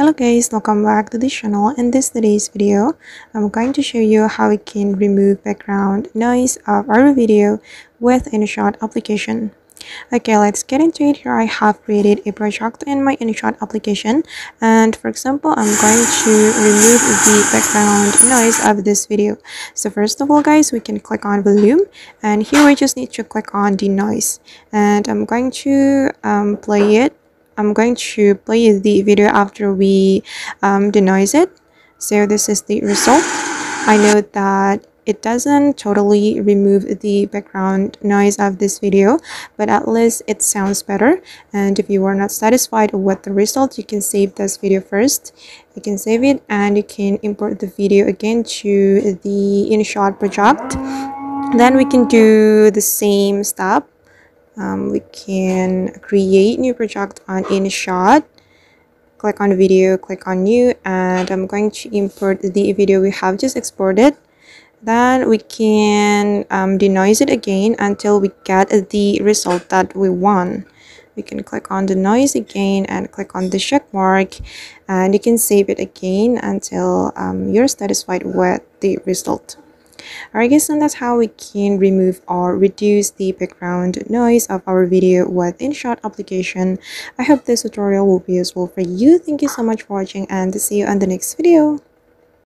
hello guys welcome back to the channel. In this today's video i'm going to show you how we can remove background noise of our video with InShot application. Okay let's get into it. Here i have created a project in my InShot application. And for example i'm going to remove the background noise of this video. So first of all guys we can click on volume. And here we just need to click on denoise. And i'm going to um, play it I'm going to play the video after we um, denoise it. So this is the result. I know that it doesn't totally remove the background noise of this video but at least it sounds better and if you are not satisfied with the result you can save this video first you can save it and you can import the video again to the InShot project then we can do the same step um, we can create new project on InShot. Click on video click on new and I'm going to import the video we have just exported. Then we can um, denoise it again until we get the result that we want. We can click on denoise again and click on the check mark and you can save it again until um, you're satisfied with the result Alright guys, and that's how we can remove or reduce the background noise of our video with InShot application. I hope this tutorial will be useful for you. Thank you so much for watching and see you on the next video.